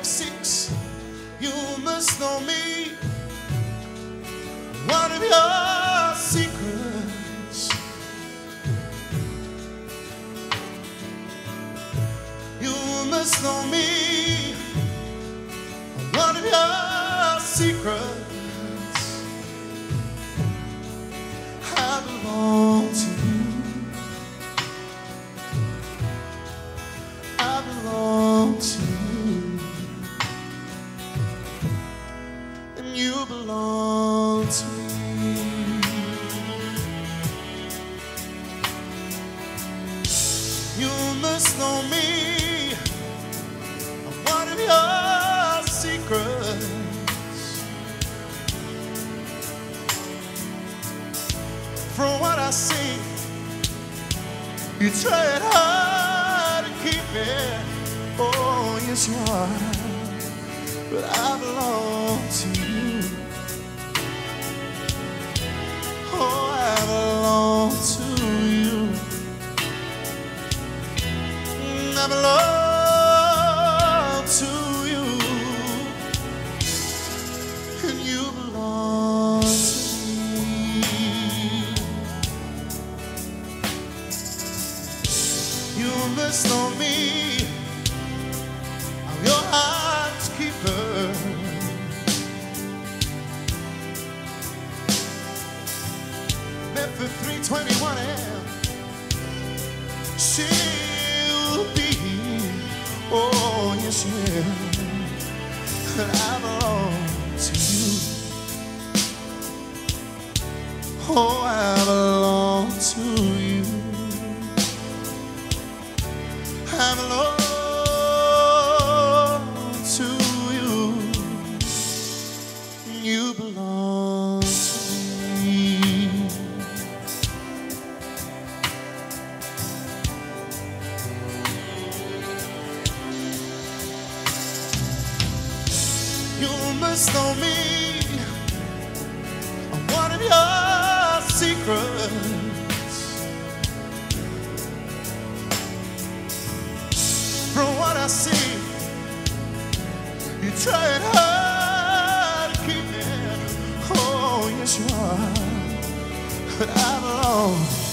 five, six. You must know me. One of your secrets. You must know me. One of your secrets. Must know me. I'm one of your secrets. From what I see, you tried hard to keep it. Oh, yes, you are. But I belong to you. I belong to you. And you belong to me. You must know me. I'm your heart's keeper. Memphis 321 AM. She'll And I belong to you. Oh, I belong to you. I belong to you. You belong You must know me. I'm one of your secrets. From what I see, you tried hard to keep it. Oh, yes, you are. But I belong